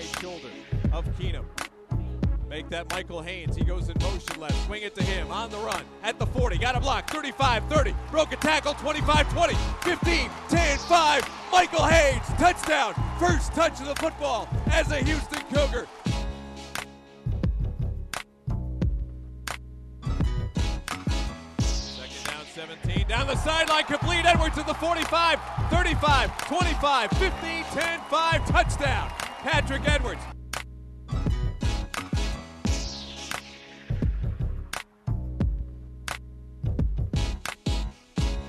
shoulder of Keenum. Make that Michael Hayes. He goes in motion left. Swing it to him on the run at the 40. Got a block. 35 30. Broke a tackle. 25 20. 15 10 5. Michael Hayes. Touchdown. First touch of the football as a Houston Cougar. Second down 17. Down the sideline. Complete. Edwards to the 45. 35 25 15 10 5. Touchdown. Patrick Edwards.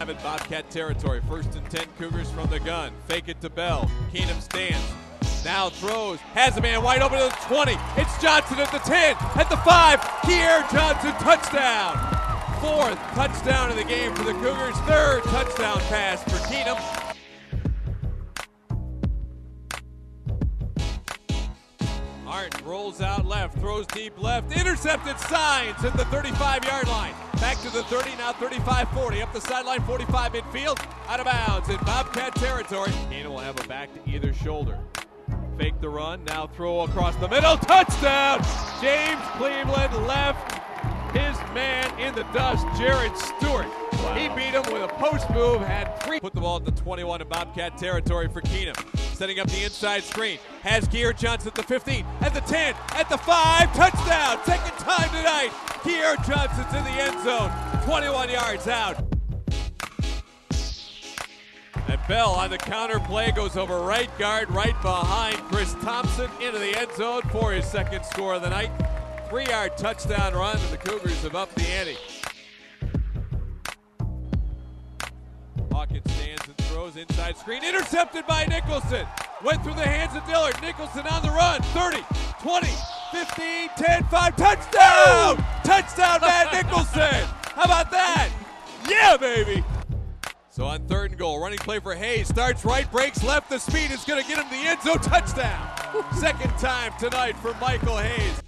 It Bobcat territory. First and 10 Cougars from the gun. Fake it to Beall. Keenum stands. Now throws. Has a man wide open to the 20. It's Johnson at the 10. At the 5. Kier Johnson touchdown. Fourth touchdown of the game for the Cougars. Third touchdown pass Martin rolls out left, throws deep left, intercepted signs at the 35 yard line. Back to the 30, now 35 40. Up the sideline, 45 midfield, out of bounds in Bobcat territory. Keenum will have a back to either shoulder. Fake the run, now throw across the middle, touchdown! James Cleveland left his man in the dust, Jared Stewart. Beat him with a post move, had three. Put the ball at the 21 in Bobcat territory for Keenum. Setting up the inside screen. Has Kier Johnson at the 15, at the 10, at the 5. Touchdown! Second time tonight. Kier Johnson's in the end zone. 21 yards out. And Beall on the counter play goes over right guard, right behind Chris Thompson into the end zone for his second score of the night. Three yard touchdown run, and the Cougars have upped the ante. Hawkins stands and throws inside screen, intercepted by Nicholson. Went through the hands of Dillard. Nicholson on the run, 30, 20, 15, 10, 5, touchdown! Touchdown, Matt Nicholson! How about that? Yeah, baby! So on third and goal, running play for Hayes. Starts right, breaks left. The speed is going to get him the end zone. Touchdown. Second time tonight for Michael Hayes.